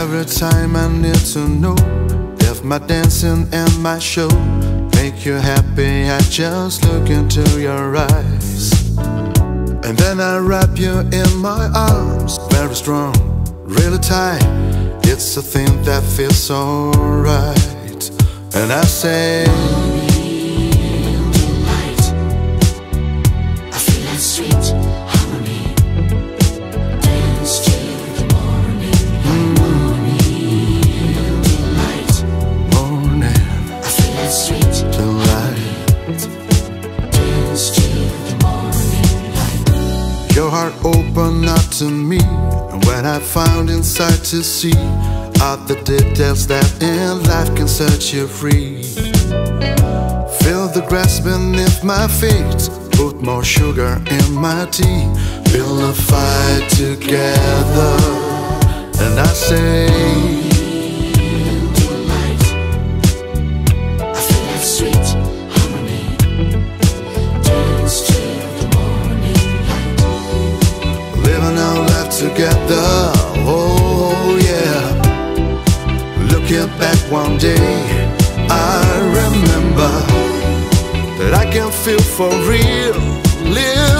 Every time I need to know if my dancing and my show make you happy, I just look into your eyes. And then I wrap you in my arms, very strong, really tight. It's a thing that feels so right. And I say, Your heart opened up to me, and when I found inside to see all the details that in life can set you free. Feel the grass beneath my feet, put more sugar in my tea, build a fire together, and I say, together. Oh yeah. Looking back one day, I remember that I can feel for real, live.